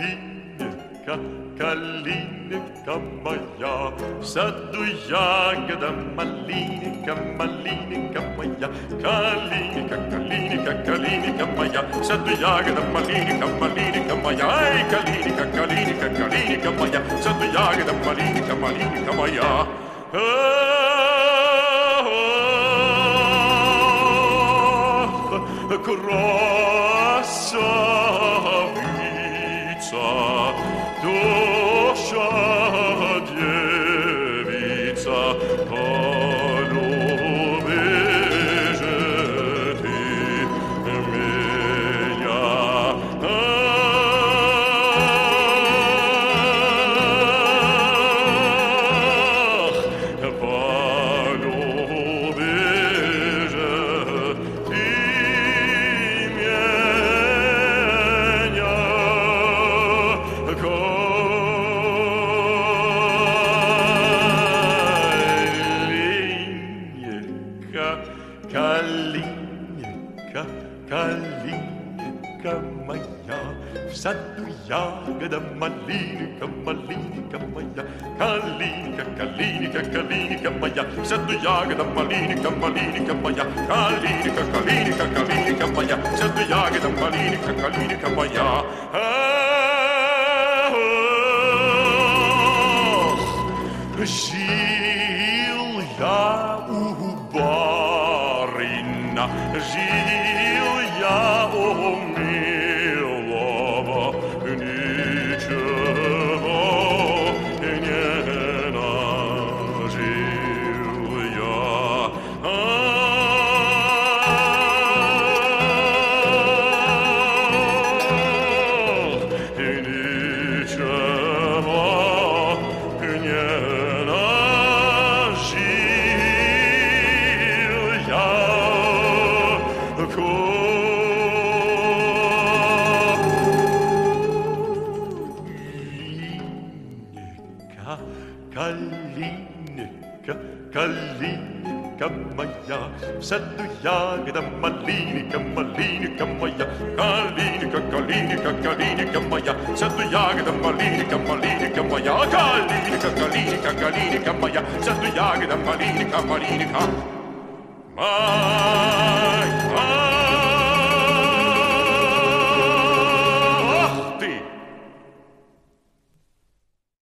Калининка, калининка моя, В саду ягода малининка, малининка моя, Калининка, калининка, калининка моя, В саду ягода малининка, малининка моя, Ай, калининка, калининка, калининка моя, В саду ягода малининка, малининка моя. Ах, кровь! Калинька, калинька, калинька моя, в саду ягода малинка, малинка моя, калинька, калинька, калинька моя, в саду ягода малинка, малинка моя, калинька, калинька, калинька моя, в саду ягода малинка, калинька моя. Ах, Жил я у Калиника, калиника, калиника моя, в саду ягода малиника, малиника моя, калиника, калиника, калиника моя, в саду ягода малиника, малиника моя, калиника, калиника, калиника моя, в саду ягода малиника, малиника. Малиника.